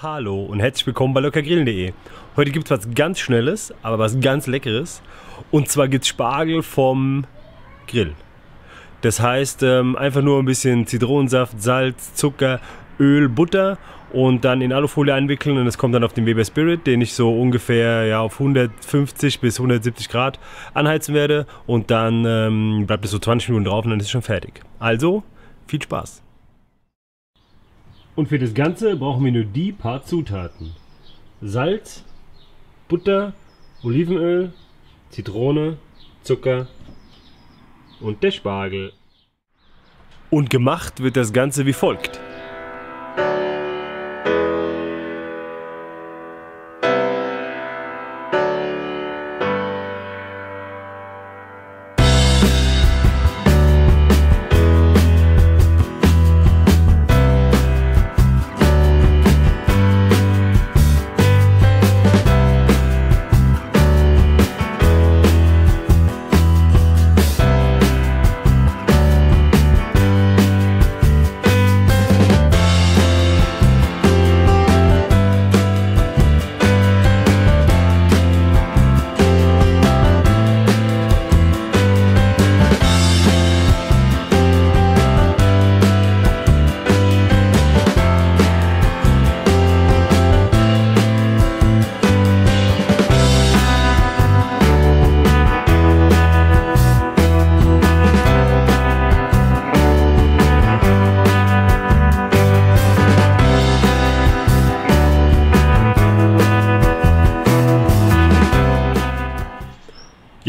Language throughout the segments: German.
Hallo und herzlich willkommen bei lockergrillen.de. Heute gibt es was ganz Schnelles, aber was ganz Leckeres. Und zwar gibt es Spargel vom Grill. Das heißt, ähm, einfach nur ein bisschen Zitronensaft, Salz, Zucker, Öl, Butter und dann in Alufolie einwickeln und es kommt dann auf den Weber Spirit, den ich so ungefähr ja, auf 150 bis 170 Grad anheizen werde und dann ähm, bleibt es so 20 Minuten drauf und dann ist es schon fertig. Also, viel Spaß! Und für das Ganze brauchen wir nur die paar Zutaten. Salz, Butter, Olivenöl, Zitrone, Zucker und der Spargel. Und gemacht wird das Ganze wie folgt.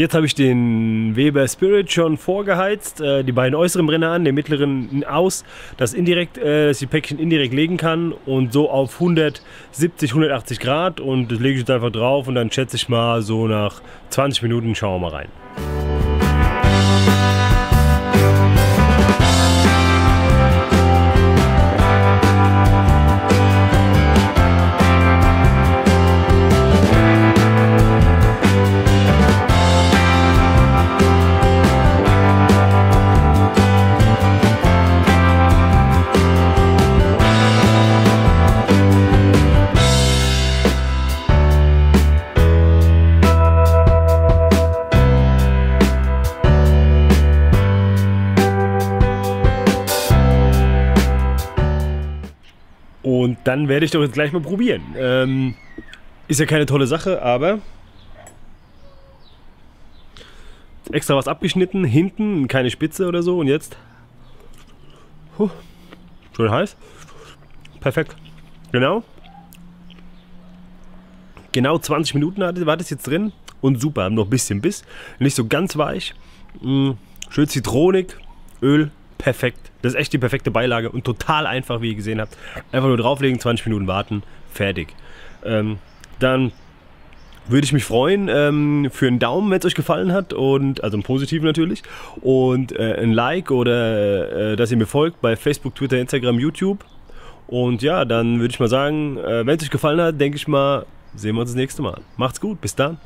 Jetzt habe ich den Weber Spirit schon vorgeheizt, äh, die beiden äußeren Brenner an, den mittleren aus, dass, indirekt, äh, dass ich die Päckchen indirekt legen kann und so auf 170, 180 Grad und das lege ich jetzt einfach drauf und dann schätze ich mal so nach 20 Minuten schauen wir mal rein. Und dann werde ich doch jetzt gleich mal probieren. Ähm, ist ja keine tolle Sache, aber extra was abgeschnitten, hinten keine Spitze oder so und jetzt huh, schön heiß. Perfekt. Genau. Genau 20 Minuten war das jetzt drin und super, noch ein bisschen Biss. Nicht so ganz weich. Mm, schön zitronig, Öl, perfekt. Das ist echt die perfekte Beilage und total einfach, wie ihr gesehen habt. Einfach nur drauflegen, 20 Minuten warten, fertig. Ähm, dann würde ich mich freuen ähm, für einen Daumen, wenn es euch gefallen hat und also einen positiven natürlich und äh, ein Like oder äh, dass ihr mir folgt bei Facebook, Twitter, Instagram, YouTube. Und ja, dann würde ich mal sagen, äh, wenn es euch gefallen hat, denke ich mal, sehen wir uns das nächste Mal. Macht's gut, bis dann.